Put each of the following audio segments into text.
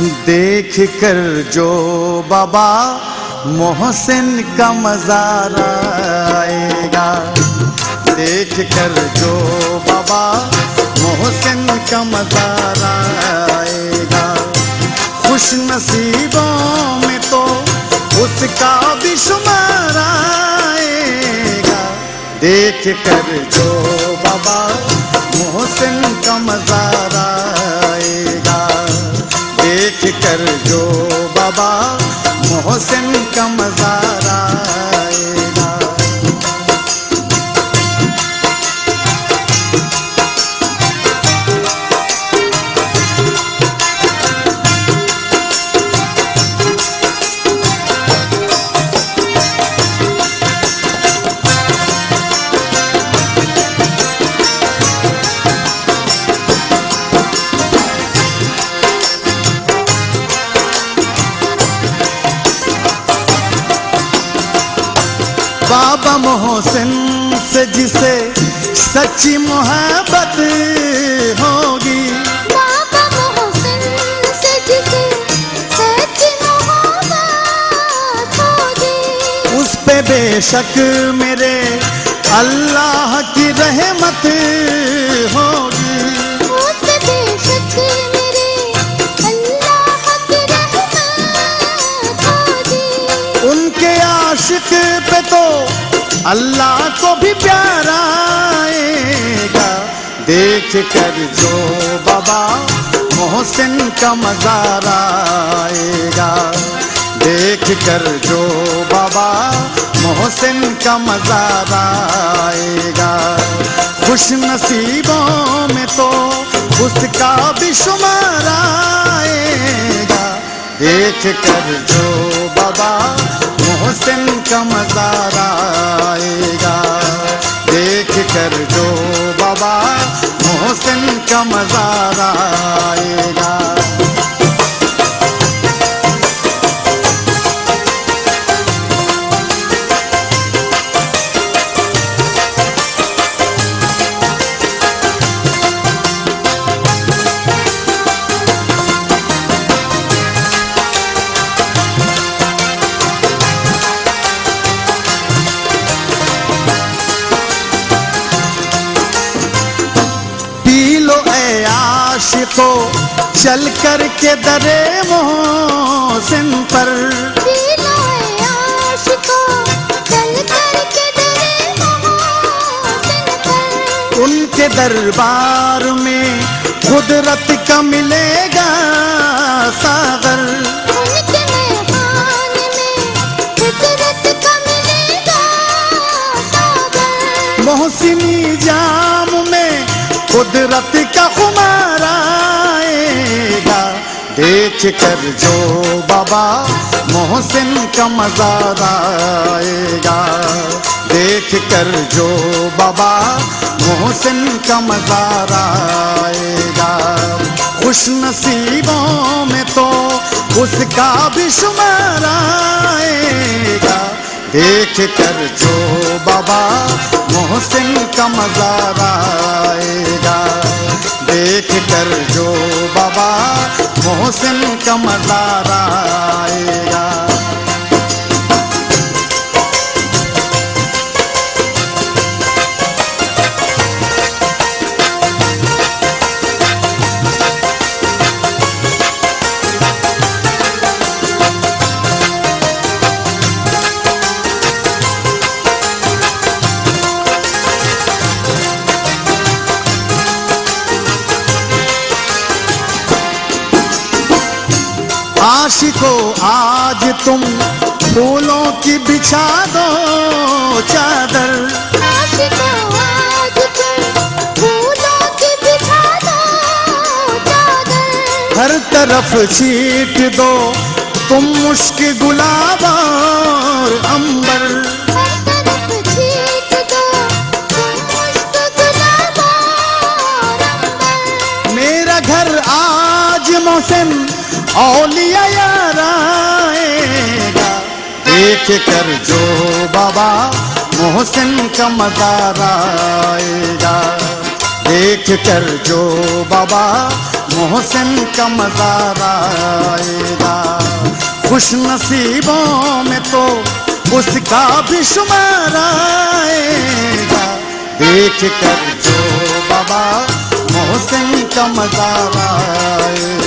دیکھ کر جو بابا محسن کا مزار آئے گا۔ دیکھ کر جو بابا محسن کا مزار آئے گا۔ خوش نصیبوں میں تو اس کا بھی شمار آئے گا۔ دیکھ کر جو بابا محسن کا کر جو بابا محسن کم بابا محسن سے جسے سچی محبت ہوگی۔ بابا محسن سے جسے سچ محبت ہوگی۔ اس پہ بے شک میرے اللہ کے عاشق پہ تو اللہ کو بھی پیار آئے گا۔ دیکھ کر جو بابا محسن کا مزار آئے گا۔ دیکھ کر جو بابا محسن کا مزار آئے گا۔ خوش نصیبوں میں تو اس کا بھی شمار آئے گا۔ دیکھ کر جو بابا محسن کا مزار آئے گا۔ دیکھ کر جو بابا محسن کا مزار عاشقو چل کر کے درے محسن پر۔ ان کے دربار میں قدرت کا ملے گا ساغر۔ محسنی جام میں قدرت کا گا دیکھ کر جو بابا محسن کا مزار آئے گا۔ دیکھ کر جو بابا محسن کا مزار آئے گا۔ خوش نصیبوں میں تو اس کا بھی شمار آئے گا۔ دیکھ کر جو بابا محسن کا مزار آئے گا۔ دیکھ کر جو بابا محسن کا مزار آئے گا۔ عاشقو آج تم پھولوں کی بچھا دو چادر۔ ہر طرف چھیٹ دو تم مشک گلاب اور امبر۔ میرا گھر آج موسم اولیاء یار آئے گا۔ دیکھ کر جو بابا محسن کا مزار آئے گا۔ دیکھ کر جو بابا محسن کا مزارہ آئے گا۔ خوش نصیبوں میں تو اس کا بھی شمار آئے گا۔ دیکھ کر جو بابا محسن کا مزارہ آئے گا۔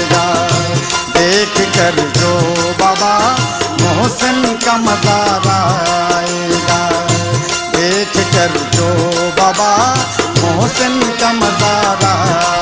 کا مزارہ